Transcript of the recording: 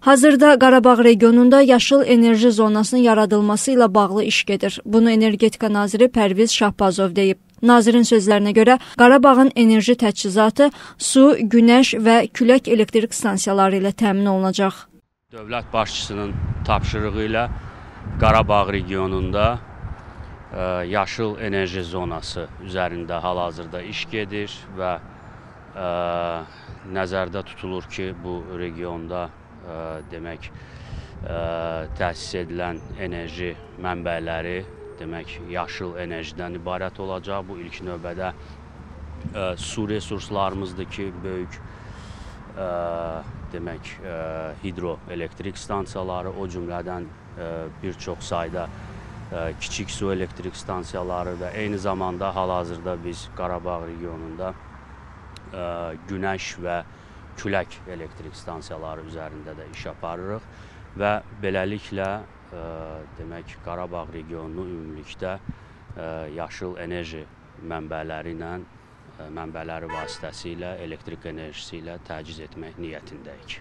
Hazırda Qarabağ regionunda yaşıl enerji zonasının yaradılması ilə bağlı iş gedir. Bunu Energetika naziri Pərviz Şahbazov deyib. Nazirin sözlərinə görə Qarabağın enerji təchizatı su, günəş və külək elektrik stansiyaları ilə təmin olunacaq. Dövlət başçısının tapşırığı ilə Qarabağ regionunda ə, yaşıl enerji zonası üzərində hal-hazırda iş gedir və ə, nəzərdə tutulur ki, bu regionda demək təsis edilən enerji mənbələri demək yaşıl enerjidən ibarət olacaq. Bu ilk növbədə su resurslarımızdır ki, böyük demək hidroelektrik stansiyaları, o cümlədən bir çox sayda kiçik su elektrik stansiyaları və eyni zamanda hal-hazırda biz Qarabağ regionunda günəş və külək elektrik stansiyaları üzərində də iş aparırıq və beləliklə ə, demək Qarabağ regionunu ümumilikdə ə, yaşıl enerji mənbələri ilə ə, mənbələri vasitəsilə elektrik enerjisi ilə təchiz etmək niyyətindəyik.